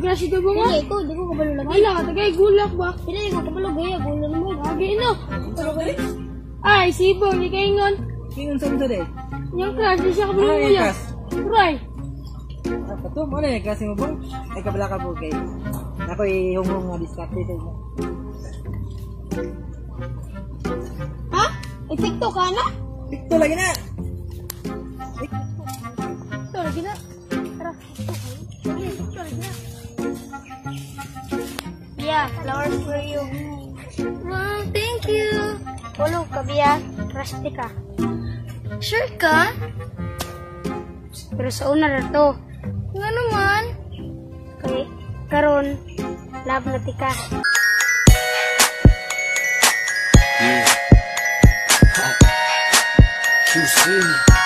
crush ito ba nga? Dili ko, di ko kabalo lagi. Wala ka, tagay gulak ba? Dili ko kabalo gaya, gulo mo. Lagi no. Ay, sibo, ni kaingon. Kingon sa mga eh. Yung crush, di siya kabalo Ano mo yan. crush? Turay. Apa to? Ano yung klase mo ba? Ay kabala ka po kay. Ako ihungong nga diskarte sa inyo. Ha? Epekto ka na? Ito lagi na! Ito, lagi na. Yeah, flowers for you. Wow, thank you. Ulo ka, Bia. Rusty ka. Sure ka? Pero sa una na to. Nga naman. Kay, karon, love na tika. Yeah. You see.